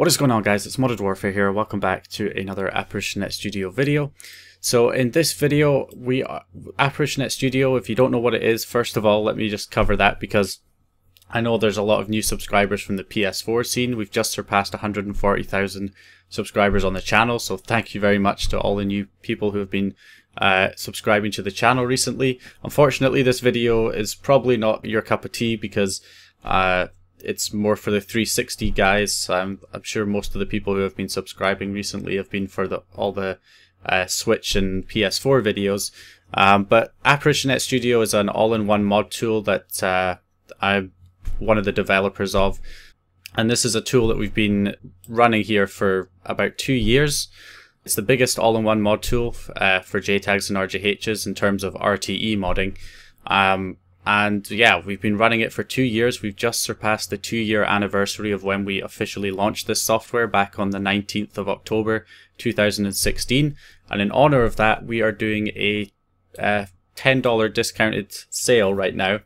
What is going on guys, it's Modded Warfare here, welcome back to another ApparitionNet Studio video. So in this video, we are, ApparitionNet Studio, if you don't know what it is, first of all, let me just cover that because I know there's a lot of new subscribers from the PS4 scene. We've just surpassed 140,000 subscribers on the channel, so thank you very much to all the new people who have been uh, subscribing to the channel recently. Unfortunately, this video is probably not your cup of tea because uh, it's more for the 360 guys. I'm I'm sure most of the people who have been subscribing recently have been for the all the uh, Switch and PS4 videos. Um, but ApparitionNet Studio is an all-in-one mod tool that uh, I'm one of the developers of. And this is a tool that we've been running here for about two years. It's the biggest all-in-one mod tool uh, for JTAGs and RGHs in terms of RTE modding. Um, and yeah, we've been running it for two years. We've just surpassed the two year anniversary of when we officially launched this software back on the 19th of October 2016. And in honor of that, we are doing a, a $10 discounted sale right now.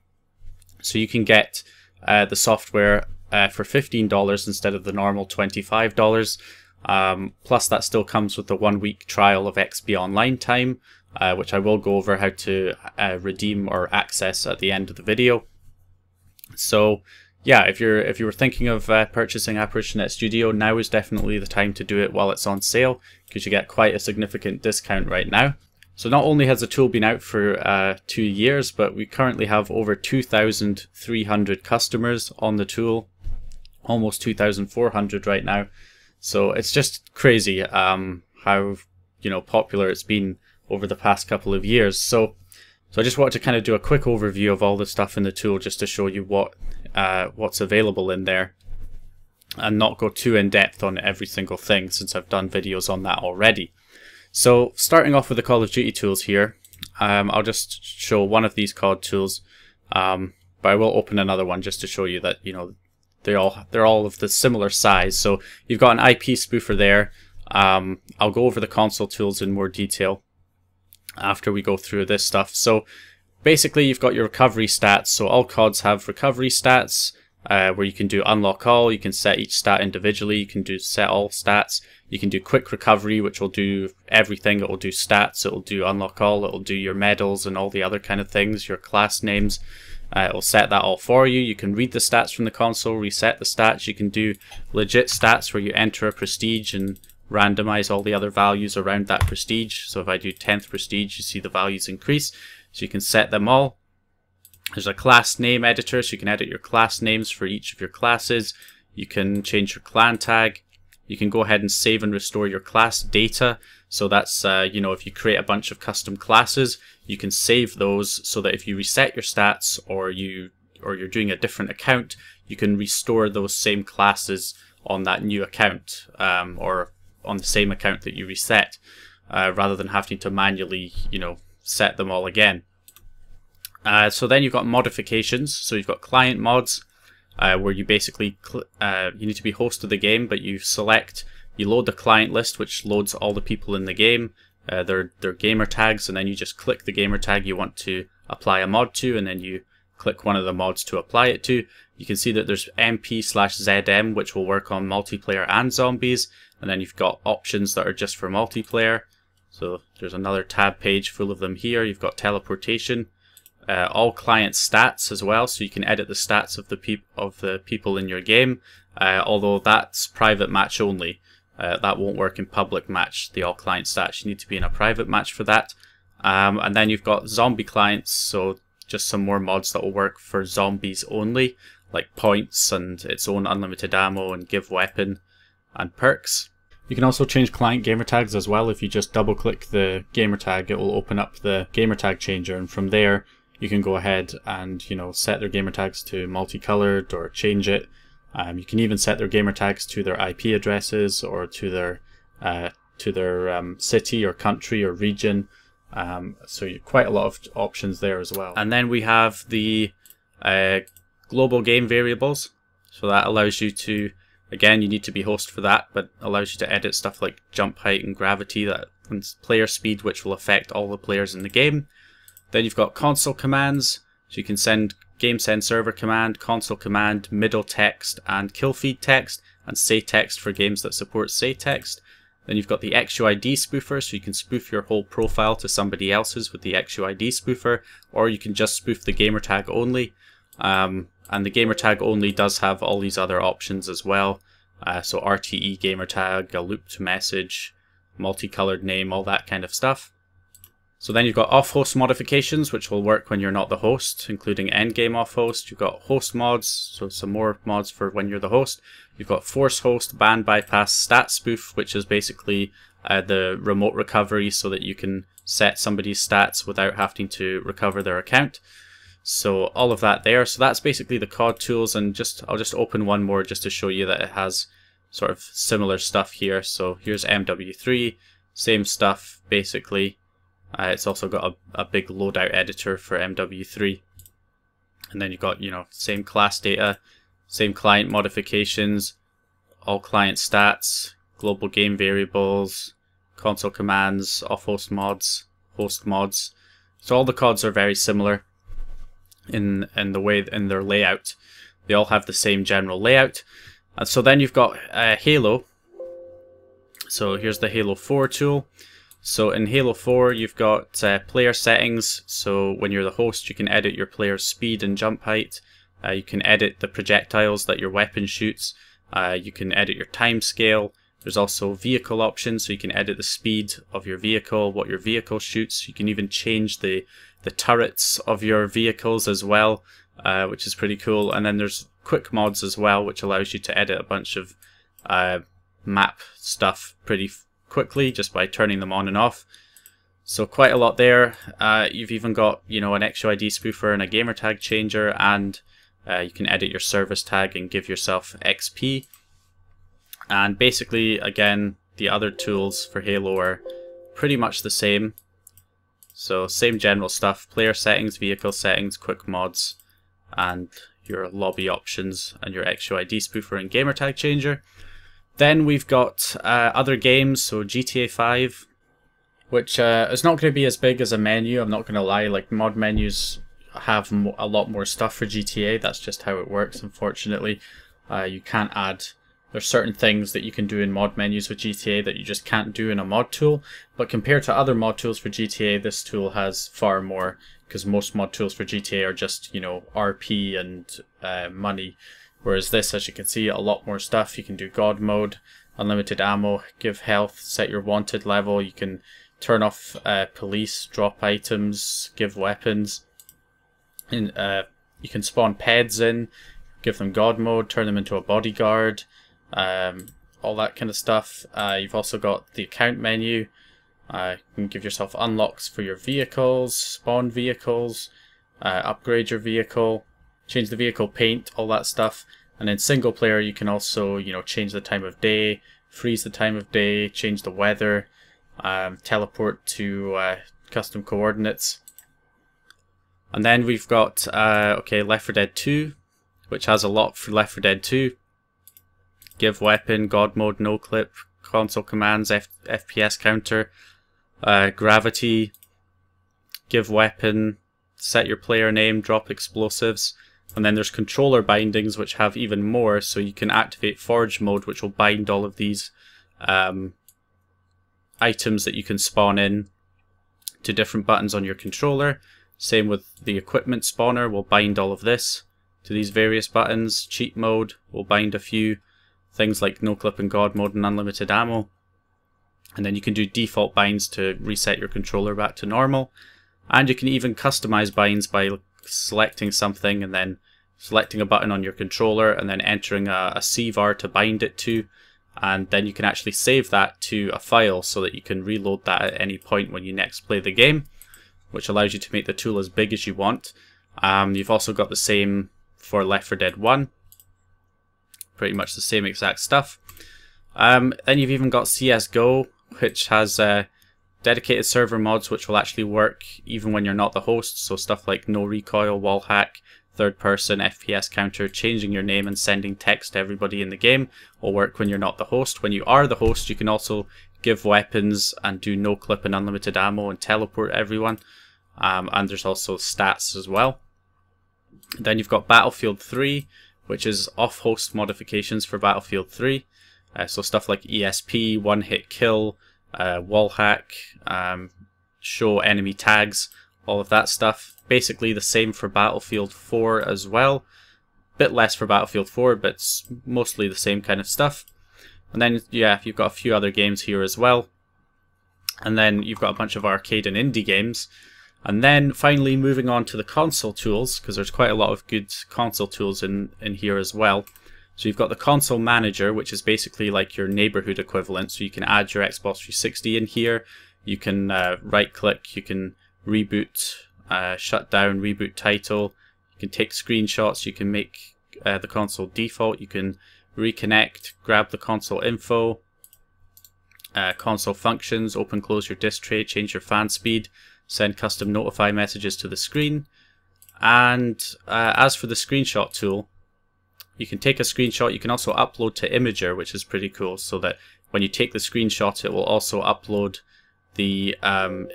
So you can get uh, the software uh, for $15 instead of the normal $25. Um, plus, that still comes with the one week trial of XBOnline time uh, which I will go over how to uh, redeem or access at the end of the video. So yeah, if you're if you were thinking of uh, purchasing ApparitionNet Studio, now is definitely the time to do it while it's on sale because you get quite a significant discount right now. So not only has the tool been out for uh, two years, but we currently have over 2,300 customers on the tool, almost 2,400 right now. So it's just crazy um, how you know popular it's been over the past couple of years. So, so I just wanted to kind of do a quick overview of all the stuff in the tool just to show you what uh, what's available in there and not go too in depth on every single thing since I've done videos on that already. So starting off with the Call of Duty tools here, um, I'll just show one of these COD tools, um, but I will open another one just to show you that you know they all they're all of the similar size. So you've got an IP spoofer there. Um, I'll go over the console tools in more detail after we go through this stuff. So basically you've got your recovery stats. So all CODs have recovery stats uh, where you can do unlock all, you can set each stat individually, you can do set all stats, you can do quick recovery which will do everything, it will do stats, it will do unlock all, it will do your medals and all the other kind of things, your class names. Uh, it will set that all for you. You can read the stats from the console, reset the stats. You can do legit stats where you enter a prestige and randomize all the other values around that prestige. So if I do 10th prestige, you see the values increase. So you can set them all. There's a class name editor, so you can edit your class names for each of your classes. You can change your clan tag. You can go ahead and save and restore your class data. So that's, uh, you know, if you create a bunch of custom classes, you can save those so that if you reset your stats or you or you're doing a different account, you can restore those same classes on that new account um, or on the same account that you reset, uh, rather than having to manually, you know, set them all again. Uh, so then you've got modifications. So you've got client mods, uh, where you basically uh, you need to be host of the game, but you select, you load the client list, which loads all the people in the game, uh, their their gamer tags, and then you just click the gamer tag you want to apply a mod to, and then you click one of the mods to apply it to. You can see that there's MP slash ZM, which will work on multiplayer and zombies, and then you've got options that are just for multiplayer. So there's another tab page full of them here. You've got teleportation, uh, all client stats as well, so you can edit the stats of the peop of the people in your game. Uh, although that's private match only. Uh, that won't work in public match. The all client stats you need to be in a private match for that. Um, and then you've got zombie clients, so just some more mods that will work for zombies only, like points and its own unlimited ammo and give weapon and perks. You can also change client gamertags as well. If you just double click the gamertag, it will open up the gamertag changer and from there you can go ahead and you know set their gamertags to multicolored or change it. Um, you can even set their gamertags to their IP addresses or to their uh, to their um, city or country or region. Um, so quite a lot of options there as well. And then we have the uh, global game variables. So that allows you to Again, you need to be host for that, but allows you to edit stuff like jump height and gravity that and player speed, which will affect all the players in the game. Then you've got console commands, so you can send game send server command, console command, middle text, and kill feed text, and say text for games that support say text. Then you've got the XUID spoofer, so you can spoof your whole profile to somebody else's with the XUID spoofer, or you can just spoof the gamertag only. Um, and the gamertag only does have all these other options as well. Uh, so RTE gamertag, a looped message, multicolored name, all that kind of stuff. So then you've got off-host modifications, which will work when you're not the host, including endgame off-host. You've got host mods, so some more mods for when you're the host. You've got force host, band bypass, stat spoof, which is basically uh, the remote recovery so that you can set somebody's stats without having to recover their account. So all of that there. So that's basically the COD tools, and just I'll just open one more just to show you that it has sort of similar stuff here. So here's MW3, same stuff basically. Uh, it's also got a, a big loadout editor for MW3. And then you've got, you know, same class data, same client modifications, all client stats, global game variables, console commands, off-host mods, host mods. So all the CODs are very similar in in the way in their layout. They all have the same general layout. And so then you've got uh, Halo. So here's the Halo 4 tool. So in Halo 4, you've got uh, player settings. So when you're the host, you can edit your player's speed and jump height. Uh, you can edit the projectiles that your weapon shoots. Uh, you can edit your time scale. There's also vehicle options, so you can edit the speed of your vehicle, what your vehicle shoots. You can even change the, the turrets of your vehicles as well, uh, which is pretty cool. And then there's quick mods as well, which allows you to edit a bunch of uh, map stuff pretty quickly just by turning them on and off. So quite a lot there. Uh, you've even got you know an XUID spoofer and a gamertag changer, and uh, you can edit your service tag and give yourself XP. And basically, again, the other tools for Halo are pretty much the same. So same general stuff: player settings, vehicle settings, quick mods, and your lobby options, and your XUID spoofer and gamertag changer. Then we've got uh, other games, so GTA 5, which uh, is not going to be as big as a menu, I'm not going to lie, like mod menus have a lot more stuff for GTA, that's just how it works unfortunately. Uh, you can't add, there's certain things that you can do in mod menus with GTA that you just can't do in a mod tool, but compared to other mod tools for GTA, this tool has far more, because most mod tools for GTA are just, you know, RP and uh, money. Whereas this, as you can see, a lot more stuff. You can do God mode, unlimited ammo, give health, set your wanted level. You can turn off uh, police, drop items, give weapons. And uh, you can spawn peds in, give them God mode, turn them into a bodyguard, um, all that kind of stuff. Uh, you've also got the account menu. Uh, you can give yourself unlocks for your vehicles, spawn vehicles, uh, upgrade your vehicle, change the vehicle paint, all that stuff. And in single player, you can also, you know, change the time of day, freeze the time of day, change the weather, um, teleport to uh, custom coordinates. And then we've got, uh, okay, Left 4 Dead 2, which has a lot for Left 4 Dead 2. Give weapon, God mode, no clip, console commands, F FPS counter, uh, gravity, give weapon, set your player name, drop explosives, and then there's controller bindings, which have even more. So you can activate Forge mode, which will bind all of these um, items that you can spawn in to different buttons on your controller. Same with the equipment spawner, will bind all of this to these various buttons. Cheat mode will bind a few things like no clip and god mode and unlimited ammo. And then you can do default binds to reset your controller back to normal. And you can even customize binds by selecting something and then selecting a button on your controller and then entering a, a CVAR to bind it to and then you can actually save that to a file so that you can reload that at any point when you next play the game which allows you to make the tool as big as you want. Um, you've also got the same for Left 4 Dead 1 pretty much the same exact stuff. Um, then you've even got CSGO which has uh, dedicated server mods which will actually work even when you're not the host. So stuff like no recoil, wall hack, third person, FPS counter, changing your name and sending text to everybody in the game will work when you're not the host. When you are the host, you can also give weapons and do no clip and unlimited ammo and teleport everyone. Um, and there's also stats as well. Then you've got Battlefield 3, which is off-host modifications for Battlefield 3. Uh, so stuff like ESP, one-hit kill, uh, wall hack, um, show enemy tags, all of that stuff. Basically the same for Battlefield 4 as well. Bit less for Battlefield 4, but mostly the same kind of stuff. And then, yeah, you've got a few other games here as well. And then you've got a bunch of arcade and indie games. And then finally moving on to the console tools, because there's quite a lot of good console tools in, in here as well. So you've got the console manager, which is basically like your neighborhood equivalent. So you can add your Xbox 360 in here. You can uh, right click, you can reboot, uh, shut down, reboot title. You can take screenshots, you can make uh, the console default, you can reconnect, grab the console info, uh, console functions, open close your disk tray, change your fan speed, send custom notify messages to the screen. And uh, as for the screenshot tool, you can take a screenshot. You can also upload to Imgur, which is pretty cool, so that when you take the screenshot, it will also upload the um,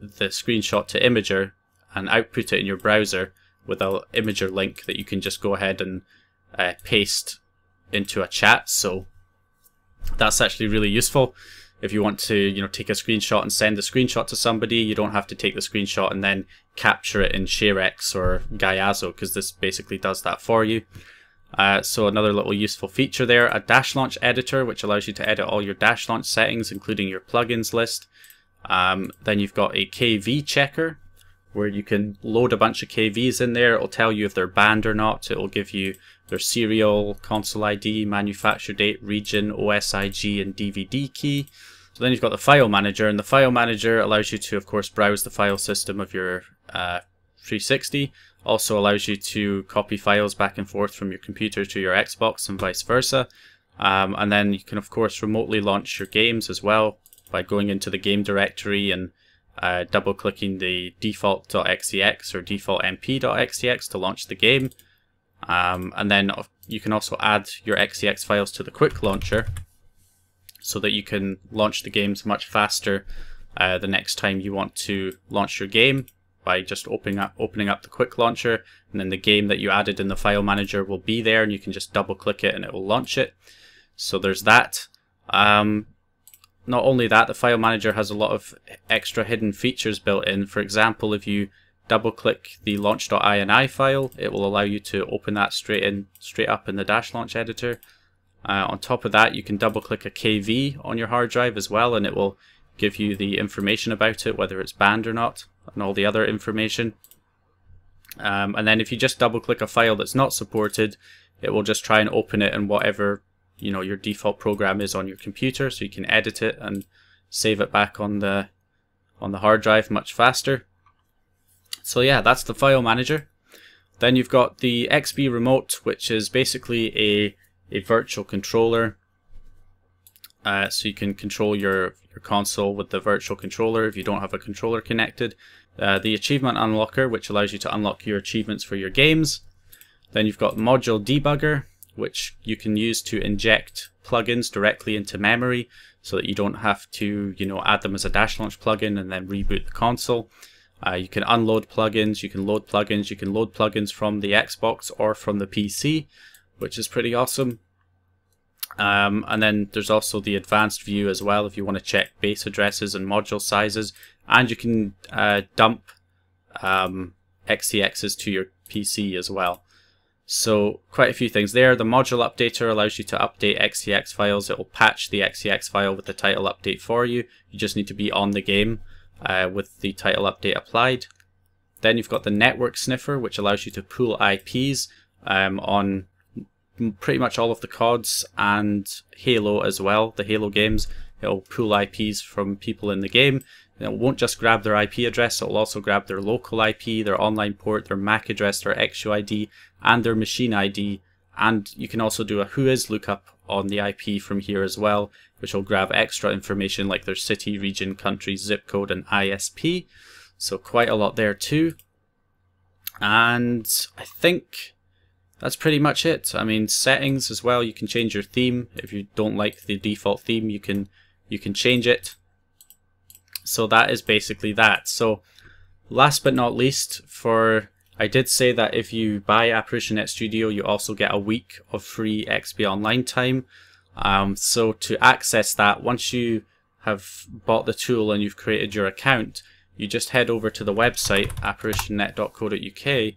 the screenshot to Imgur and output it in your browser with a Imgur link that you can just go ahead and uh, paste into a chat. So that's actually really useful. If you want to, you know, take a screenshot and send the screenshot to somebody, you don't have to take the screenshot and then capture it in ShareX or Gyazo because this basically does that for you. Uh, so another little useful feature there, a dash launch editor, which allows you to edit all your dash launch settings, including your plugins list. Um, then you've got a KV checker, where you can load a bunch of KVs in there. It'll tell you if they're banned or not. It'll give you their serial, console ID, manufacture date, region, OSIG, and DVD key. So then you've got the file manager, and the file manager allows you to, of course, browse the file system of your uh, 360. Also allows you to copy files back and forth from your computer to your Xbox and vice versa. Um, and then you can, of course, remotely launch your games as well by going into the game directory and uh, double clicking the default.xex or defaultmp.xex to launch the game. Um, and then you can also add your XEX files to the quick launcher so that you can launch the games much faster uh, the next time you want to launch your game by just opening up opening up the quick launcher. And then the game that you added in the file manager will be there and you can just double click it and it will launch it. So there's that. Um, not only that the file manager has a lot of extra hidden features built in. For example if you double click the launch.ini file, it will allow you to open that straight in, straight up in the Dash Launch editor. Uh, on top of that, you can double click a KV on your hard drive as well, and it will give you the information about it, whether it's banned or not, and all the other information. Um, and then if you just double click a file that's not supported, it will just try and open it in whatever you know your default program is on your computer, so you can edit it and save it back on the on the hard drive much faster. So yeah, that's the file manager. Then you've got the XB remote, which is basically a, a virtual controller. Uh, so you can control your, your console with the virtual controller if you don't have a controller connected. Uh, the achievement unlocker, which allows you to unlock your achievements for your games. Then you've got module debugger, which you can use to inject plugins directly into memory so that you don't have to, you know, add them as a dash launch plugin and then reboot the console. Uh, you can unload plugins, you can load plugins, you can load plugins from the Xbox or from the PC, which is pretty awesome. Um, and then there's also the advanced view as well if you want to check base addresses and module sizes. And you can uh, dump um, XEXs to your PC as well. So quite a few things there. The module updater allows you to update XEX files. It will patch the XEX file with the title update for you. You just need to be on the game uh, with the title update applied. Then you've got the network sniffer, which allows you to pool IPs um, on pretty much all of the CODs and Halo as well, the Halo games. It'll pool IPs from people in the game. It won't just grab their IP address, it'll also grab their local IP, their online port, their MAC address, their XUID, and their machine ID. And you can also do a whois lookup on the IP from here as well, which will grab extra information like their city, region, country, zip code, and ISP. So quite a lot there too. And I think that's pretty much it. I mean, settings as well. You can change your theme. If you don't like the default theme, you can you can change it. So that is basically that. So last but not least, for I did say that if you buy ApparitionNet Studio, you also get a week of free XBOnline time. Um, so to access that, once you have bought the tool and you've created your account, you just head over to the website apparitionnet.co.uk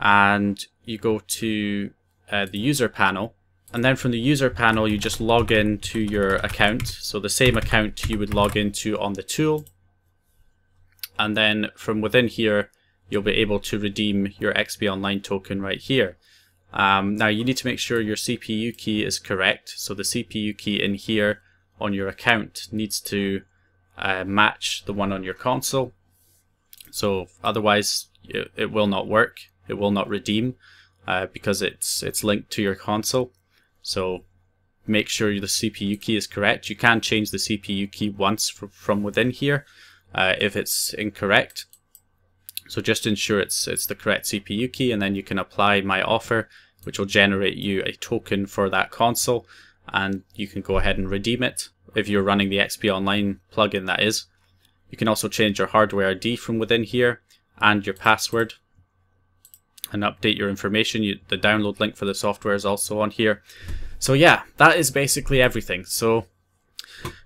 and you go to uh, the user panel. And then from the user panel you just log in to your account. So the same account you would log into on the tool. And then from within here you'll be able to redeem your XBOnline token right here. Um, now you need to make sure your CPU key is correct so the CPU key in here on your account needs to uh, match the one on your console so otherwise it, it will not work it will not redeem uh, because it's it's linked to your console so make sure the CPU key is correct. You can change the CPU key once from within here uh, if it's incorrect. So just ensure it's it's the correct CPU key and then you can apply my offer which will generate you a token for that console and you can go ahead and redeem it if you're running the XBOnline plugin that is. You can also change your hardware ID from within here and your password and update your information. You, the download link for the software is also on here. So yeah, that is basically everything. So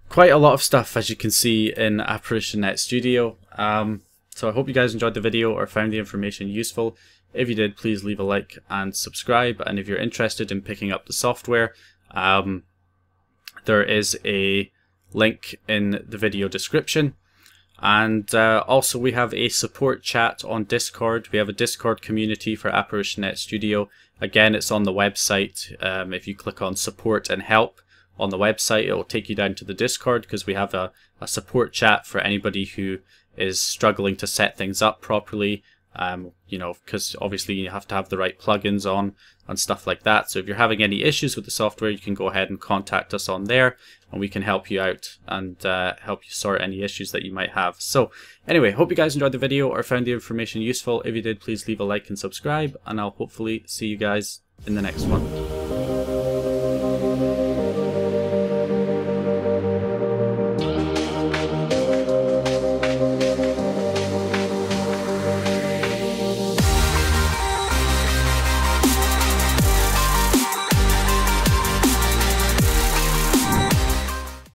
quite a lot of stuff as you can see in Apparition Net Studio. Um, so I hope you guys enjoyed the video or found the information useful. If you did, please leave a like and subscribe. And if you're interested in picking up the software, um, there is a link in the video description. And uh, also we have a support chat on Discord. We have a Discord community for ApparitionNet Studio. Again, it's on the website. Um, if you click on support and help on the website, it will take you down to the Discord because we have a, a support chat for anybody who is struggling to set things up properly um, you know, because obviously you have to have the right plugins on and stuff like that. So if you're having any issues with the software, you can go ahead and contact us on there and we can help you out and uh, help you sort any issues that you might have. So anyway, hope you guys enjoyed the video or found the information useful. If you did, please leave a like and subscribe and I'll hopefully see you guys in the next one.